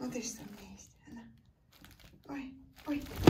Ну ты что у меня есть? Она. Ой, ой.